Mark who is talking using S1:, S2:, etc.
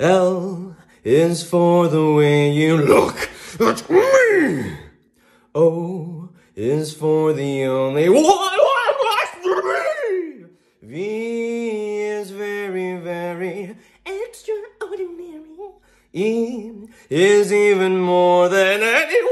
S1: L is for the way you look at me. O is for the only one who me. V is very, very extraordinary. E is even more than anyone.